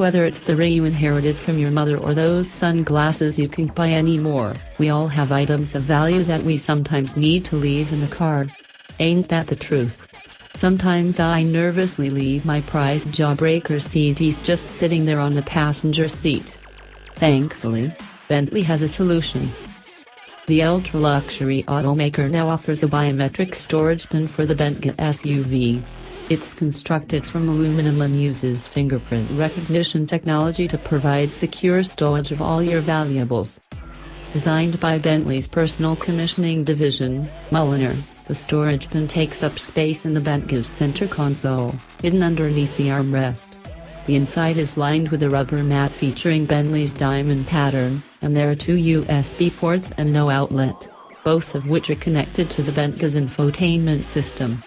Whether it's the ray you inherited from your mother or those sunglasses you can't buy anymore, we all have items of value that we sometimes need to leave in the car. Ain't that the truth? Sometimes I nervously leave my prized Jawbreaker CDs just sitting there on the passenger seat. Thankfully, Bentley has a solution. The ultra-luxury automaker now offers a biometric storage bin for the Bentayga SUV. It's constructed from aluminum and uses fingerprint recognition technology to provide secure storage of all your valuables. Designed by Bentley's personal commissioning division, Mulliner, the storage bin takes up space in the Bentayga's center console, hidden underneath the armrest. The inside is lined with a rubber mat featuring Bentley's diamond pattern, and there are two USB ports and no outlet, both of which are connected to the Bentayga's infotainment system.